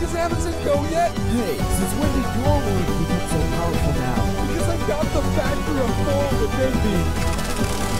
Because Amazon said go yet? Hey, since when did your words become so powerful now? Because I got the factory of four with baby.